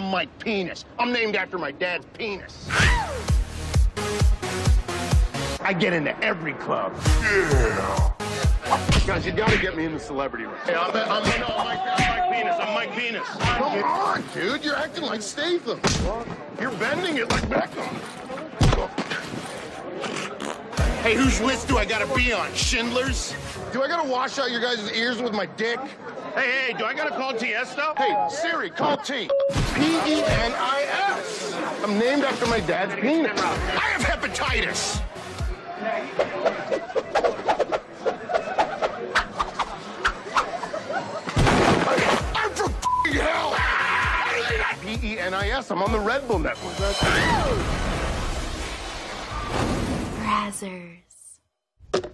I'm Mike Penis. I'm named after my dad's penis. I get into every club. Yeah. Guys, you gotta get me in the celebrity room. Hey, I'm, I'm, no, I'm Mike, I'm Mike Penis. I'm Mike Penis. Come on, dude. You're acting like Statham. You're bending it like Beckham. Hey, whose list do I gotta be on? Schindler's? Do I gotta wash out your guys' ears with my dick? Hey, hey, do I gotta call Tiesto? Hey, Siri, call T. P-E-N-I-S. I'm named after my dad's penis. I have hepatitis. I'm from hell. Ah! P-E-N-I-S. I'm on the Red Bull Network. Razzers.